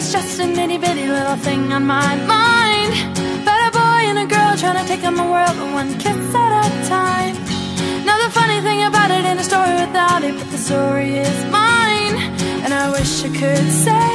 it's just a nitty bitty little thing on my mind. About a boy and a girl trying to take on the world, but one kiss at a time. Now, the funny thing about it ain't a story without it, but the story is mine. And I wish I could say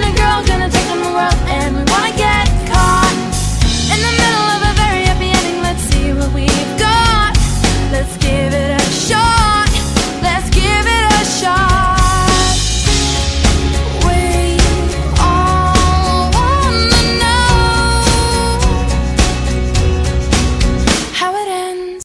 and a girl gonna take on the world and we wanna get